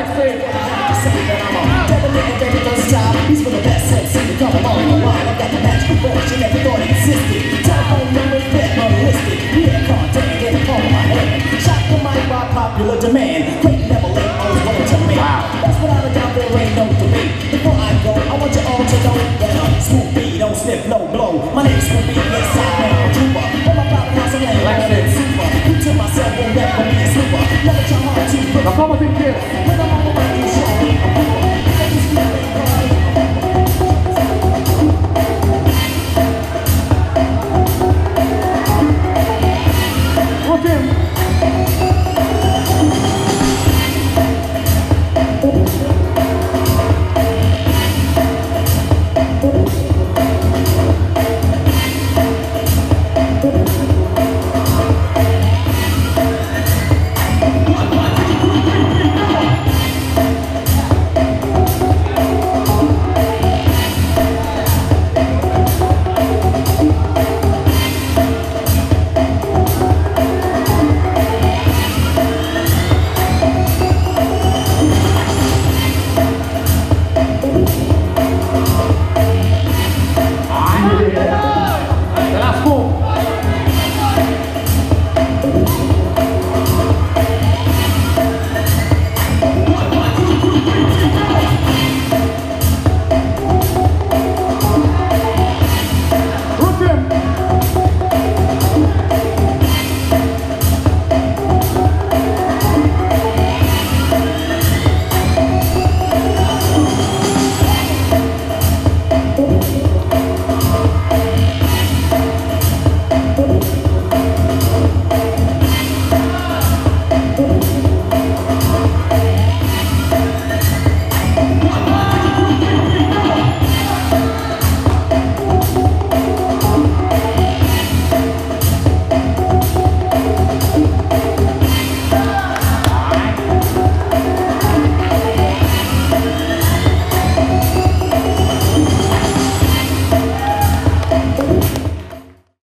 I'm a devil nigga, baby, don't. He's for the best sense, you call him all your. I got the magical force you never thought existed. Telephone numbers that ballistic. Yeah, call, take it, call my hand. Shot the mic by popular demand. 中山選手